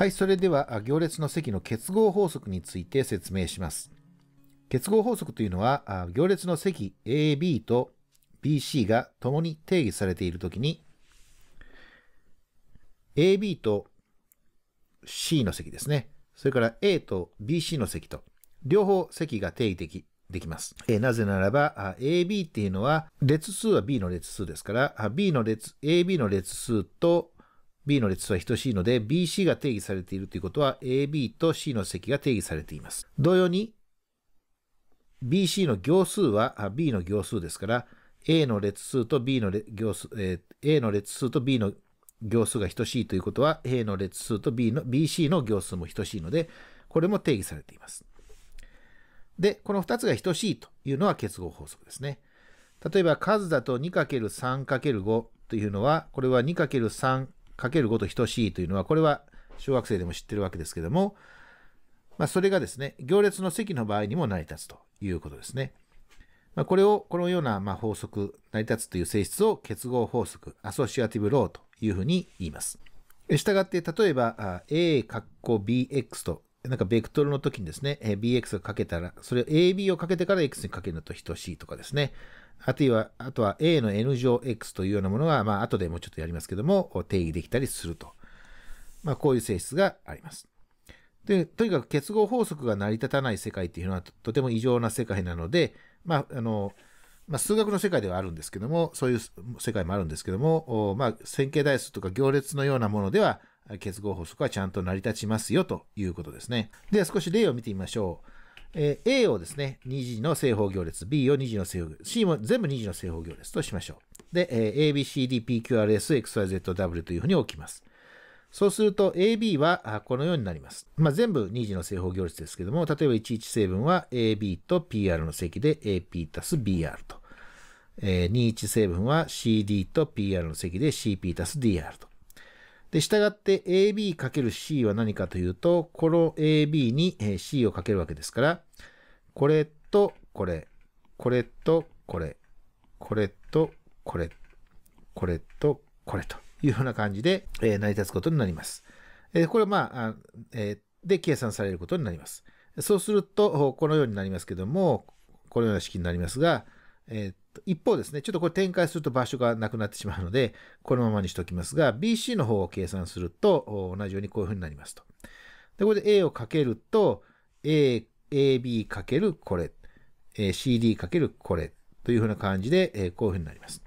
はい、それでは行列の積の結合法則について説明します。結合法則というのは、行列の積 AB と BC が共に定義されているときに、AB と C の積ですね。それから A と BC の積と、両方積が定義的できます。えなぜならば、AB っていうのは、列数は B の列数ですから、B の列、AB の列数と B の列数は等しいので、BC が定義されているということは、AB と C の積が定義されています。同様に、BC の行数は B の行数ですから、A の列数と B の行数、えー A の列数と B の行数が等しいということは、A の列数と B の BC の行数も等しいので、これも定義されています。で、この2つが等しいというのは結合法則ですね。例えば数だと 2×3×5 というのは、これは 2×3 かけると等しいというのは、これは小学生でも知ってるわけですけども、まあ、それがですね、行列の積の場合にも成り立つということですね。まあ、これを、このようなま法則、成り立つという性質を結合法則、アソシアティブローというふうに言います。したがって、例えば、A 括弧 BX と、なんかベクトルの時にですね、BX をかけたら、それを AB をかけてから X にかけるのと等しいとかですね。あとは、あとは A の N 乗 X というようなものが、まあ、後でもうちょっとやりますけども、定義できたりすると。まあ、こういう性質があります。で、とにかく結合法則が成り立たない世界っていうのはとても異常な世界なので、まあ、あの、まあ、数学の世界ではあるんですけども、そういう世界もあるんですけども、まあ、線形代数とか行列のようなものでは、結合法則はちゃんと成り立ちますよということですね。では少し例を見てみましょう。えー A をですね、2次の正方行列、B を2次の正方行列、C も全部2次の正方行列としましょう。で、えー A, B, C, D, P, Q, R, S, X, Y, Z, W というふうに置きます。そうすると AB はこのようになります。まあ、全部2次の正方行列ですけども、例えば11成分は AB と PR の積で AP 足す BR と。えー21成分は CD と PR の積で CP 足す DR と。で、従って AB×C は何かというと、この AB に C をかけるわけですから、これとこれ、これとこれ、これとこれ、これとこれというような感じで、成り立つことになります。これはまあ、で計算されることになります。そうすると、このようになりますけども、このような式になりますが、えー一方ですね、ちょっとこれ展開すると場所がなくなってしまうので、このままにしておきますが、BC の方を計算すると、同じようにこういうふうになりますと。で、これで A をかけると、A、AB かけるこれ、CD かけるこれというふうな感じで、こういうふうになります。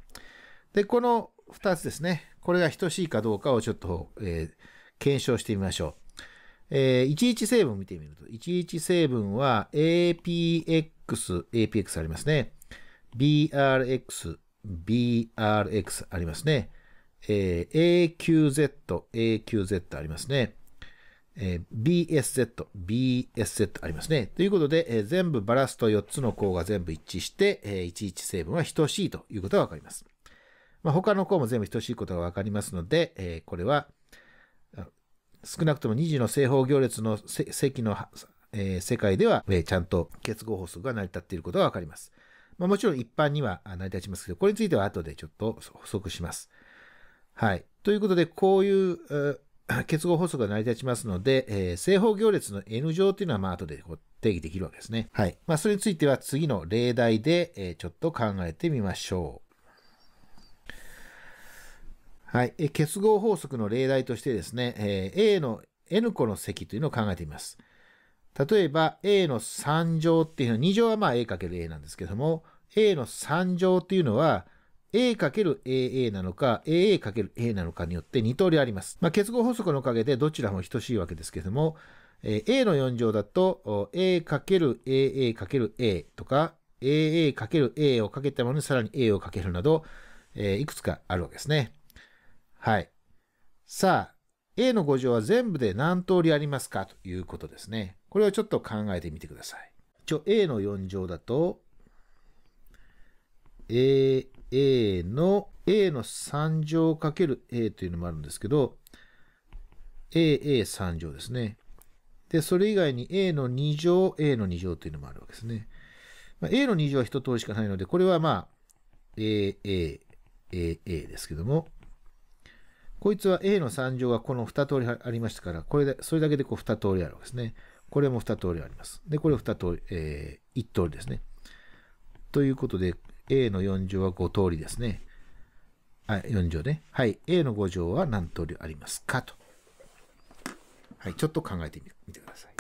で、この2つですね、これが等しいかどうかをちょっと、えー検証してみましょう。えー11成分を見てみると、11成分は APX、APX ありますね。BRX、BRX ありますね。えー AQZ、AQZ ありますね。えー BSZ、BSZ ありますね。ということで、えー全部バラすと4つの項が全部一致して、えー11成分は等しいということがわかります。まあ、他の項も全部等しいことがわかりますので、えーこれは、少なくとも2次の正方行列の積の、えー世界では、えーちゃんと結合法則が成り立っていることがわかります。まあ、もちろん一般には成り立ちますけど、これについては後でちょっと補足します。はい。ということで、こういう、結合法則が成り立ちますので、えー正方行列の N 乗というのは、まあ、後でこう定義できるわけですね。はい。まあ、それについては次の例題で、えーちょっと考えてみましょう。はい。え結合法則の例題としてですね、えー A の N 個の積というのを考えてみます。例えば A の3乗っていうのは、2乗はまあ A かける A なんですけども、A の3乗っていうのは、A かける AA なのか、AA×A なのかによって2通りあります。まあ、結合法則のおかげでどちらも等しいわけですけれども、A の4乗だと、A かける AA かける A とか、AA×A をかけたものにさらに A をかけるなど、えいくつかあるわけですね。はい。さあ、A の5乗は全部で何通りありますかということですね。これをちょっと考えてみてください。一応 A の4乗だと、A、A の A の3乗かける A というのもあるんですけど、AA3 乗ですね。で、それ以外に A の2乗、A の2乗というのもあるわけですね。まあ、A の2乗は一通りしかないので、これはまあ、AA、AA ですけども、こいつは A の3乗がこの2通りありましたから、これで、それだけでこう2通りあるわけですね。これも2通りあります。で、これ2通り、えー、1通りですね。ということで、A の4乗は5通りですね。はい、4乗ね。はい。A の5乗は何通りありますかと。はい。ちょっと考えてみてください。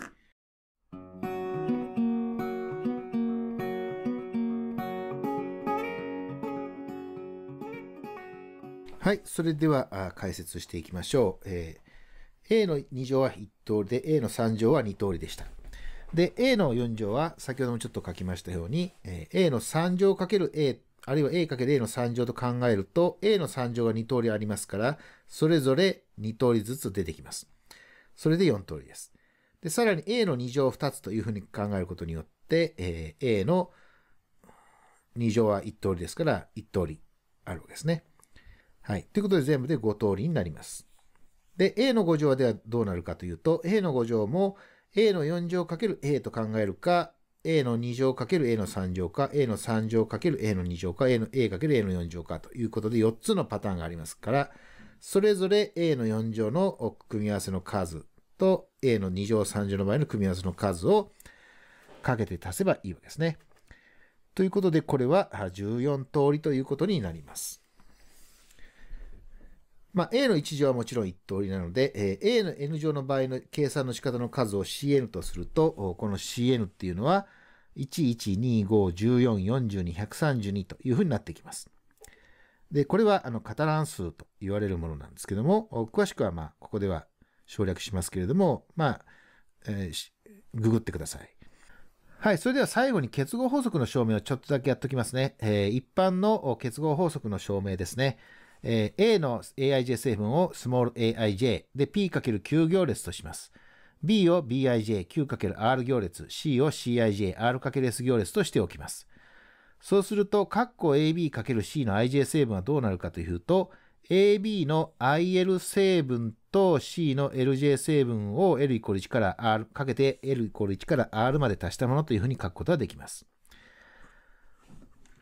はい。それでは解説していきましょう。えー、A の2乗は1通りで、A の3乗は2通りでした。で、A の4乗は、先ほどもちょっと書きましたように、えー、A の3乗かける A、あるいは A かける A の3乗と考えると、A の3乗が2通りありますから、それぞれ2通りずつ出てきます。それで4通りです。で、さらに A の2乗2つというふうに考えることによって、えー、A の2乗は1通りですから、1通りあるわけですね。はい。ということで全部で5通りになります。で、A の5乗ではどうなるかというと、A の5乗も A の4乗かける A と考えるか、A の2乗かける A の3乗か、A の3乗かける A の2乗か、A の A かける A の4乗かということで4つのパターンがありますから、それぞれ A の4乗の組み合わせの数と A の2乗3乗の場合の組み合わせの数をかけて足せばいいわけですね。ということで、これは14通りということになります。まあ、A の1乗はもちろん1通りなので、え、A の N 乗の場合の計算の仕方の数を CN とすると、この CN っていうのは、1125144232というふうになってきます。で、これはあのカタラン数と言われるものなんですけども、詳しくはまあここでは省略しますけれども、まあ、えー、ググってください。はい。それでは最後に結合法則の証明をちょっとだけやっておきますね。えー、一般の結合法則の証明ですね。えー、A の aij 成分をスモール aij で p×9 行列とします。B を bij、9×r 行列、C を cij、r×s 行列としておきます。そうすると、括弧 AB×C の ij 成分はどうなるかというと、AB の IL 成分と C の LJ 成分を L イコール1から R かけて L イコール1から R まで足したものというふうに書くことができます。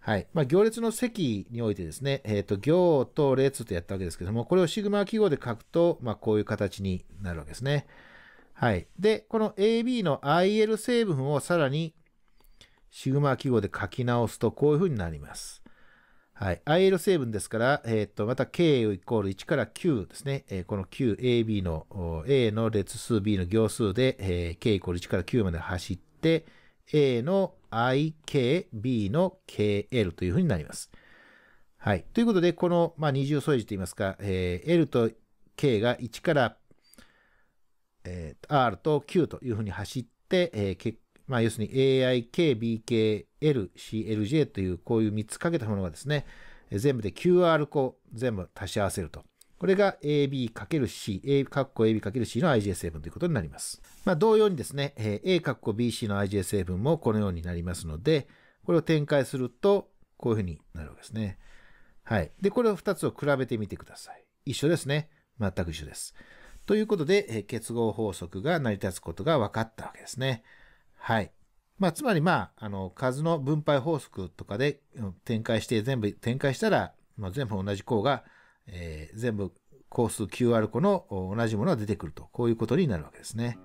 はい。まあ、行列の積においてですね、えっ、ー、と、行と列とやったわけですけども、これをシグマ記号で書くと、まあ、こういう形になるわけですね。はい。で、この AB の IL 成分をさらにシグマ記号で書き直すと、こういうふうになります。はい。IL 成分ですから、えっ、ー、と、また K イコール1から9ですね。えー、この9、AB の A の列数、B の行数で、えー、K イコール1から9まで走って、A の IK、B の KL というふうになります。はい。ということで、この、まあ、二重相似といいますか、えー、L と K が1から、えー、R と Q というふうに走って、えーまあ、要するに AIK、BK、L、CLJ というこういう3つかけたものがですね、全部で QR 個全部足し合わせると。これが AB×C、A 括弧 AB×C の IJ 成分ということになります。まあ、同様にですね、A 括弧 BC の IJ 成分もこのようになりますので、これを展開すると、こういうふうになるわけですね。はい。で、これを2つを比べてみてください。一緒ですね。全く一緒です。ということで、結合法則が成り立つことが分かったわけですね。はい。まあ、つまり、まあ、あの、数の分配法則とかで展開して、全部展開したら、まあ、全部同じ項がえー、全部コース QR 個の同じものが出てくると、こういうことになるわけですね。